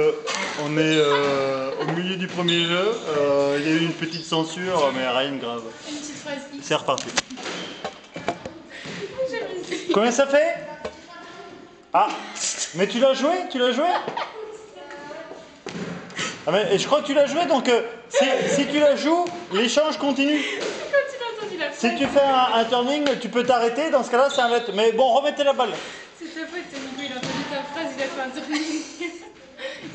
Euh, on est euh, au milieu du premier jeu. Euh, Il y a eu une petite censure, mais rien de grave. Une petite phrase X. C'est reparti. Combien ça fait? Ah Mais tu l'as joué? Tu l'as joué? Ah mais, je crois que tu l'as joué, donc si, si tu la joues, l'échange continue. Si tu fais un, un turning, tu peux t'arrêter, dans ce cas-là c'est un let. Mais bon, remettez la balle. c'est ta faute, c'est Nico, il a entendu ta phrase, il a fait un tourning.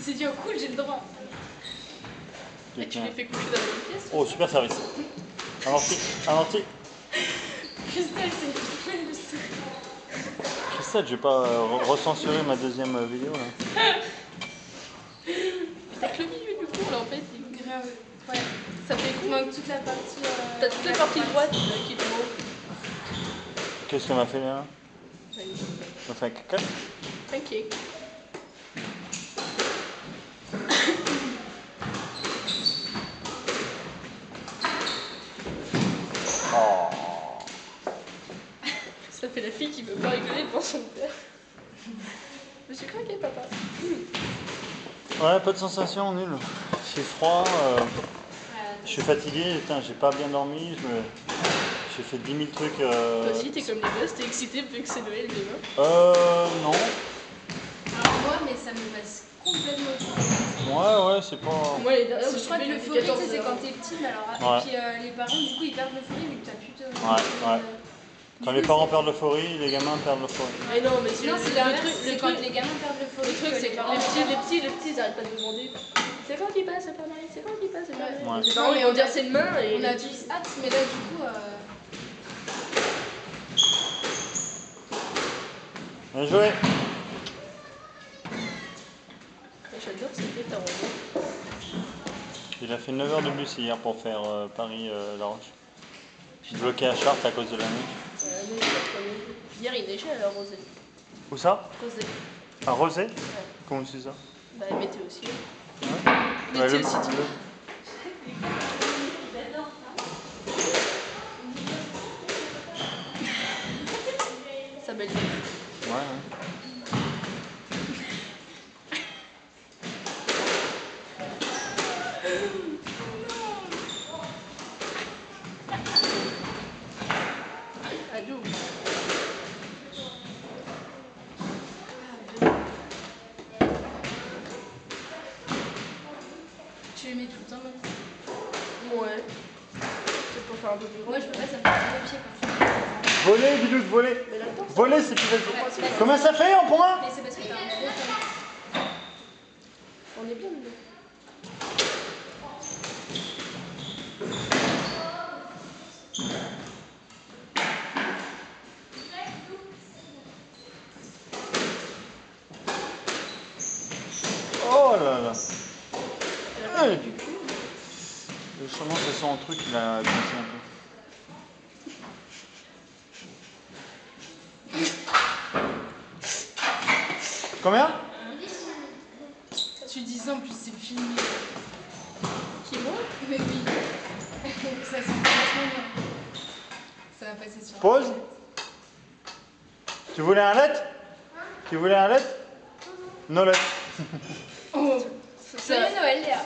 S'est dit, oh cool, j'ai le droit. Et tu l'as fait coucher dans la même pièce Oh, super service. Amorti, amorti. Christelle, c'est Christelle, je vais pas euh, re- recensurer ma deuxième euh, vidéo là. T'as que le milieu du cours là en fait, c'est grave. Ouais. Ça fait cool. manque toute la partie. euh, T'as toute la partie droite là, qui est trop. Qu'est-ce qu'elle m'a fait là m'a fait un caca? Pancake. La fille qui veut pas rigoler devant son père. Je suis craqué, papa. Ouais, pas de sensation, nul. C'est froid, euh, je suis fatigué, putain, j'ai pas bien dormi, je me- j'ai fait 10 000 trucs. Euh... Toi aussi, t'es comme les gosses, t'es excité vu que c'est Noël demain. Euh, non. Alors moi, mais ça me passe complètement. Ouais, ouais, c'est pas. Moi, les dernières, Je crois que l'euphorie, tu sais, c'est quand t'es petit, mais alors. Ouais. Et puis euh, les parents, du coup, ils perdent l'euphorie vu que t'as plus de. Ouais, ouais. Quand les parents perdent l'euphorie, les gamins perdent l'euphorie. Mais non, mais c'est Non, le, c'est le truc. c'est quand les gamins perdent l'euphorie. le truc, c'est que parents les petits, les petits, les petits, ils arrêtent pas de demander. C'est quand qu'il passe, Papa Noël C'est quand qu'il passe, Papa Noël Ouais. Les parents, ils vont dire c'est demain et. On a tous hâte, mais là, du coup. euh, Bien joué. J'adore à rond. Il a fait 9 heures de bus hier pour faire euh, Paris-La Roche. Je suis bloqué à Chartres à cause de la neige. Hier, il neigeait à la rosée. Où ça Rosée. À Rosé Comment c'est ça Bah, météo aussi. Ouais, Météo le- Ça belle. Ouais, ouais. Tu les mets tout le temps, maintenant. Ouais. C'est pour faire un peu plus grand. Moi, je peux pas, ça me fait aux pieds quand je fais. Voler, Biloute, voler. Voler, c'est plus Ouais, facile. c'est- Combien ça fait en point Mais c'est parce que t'as un gros on est bien dedans. Oh là là. Ouais. du. Le chaman, c'est son truc, il a glissé un peu. Combien? Tu dis ça, en plus, c'est fini. Qui moi Mais oui. ça sent vachement bien. Ça va passer sur. Pause. Tu voulais un let? Tu voulais un let? No let. Oh Joyeux Noël, Léa.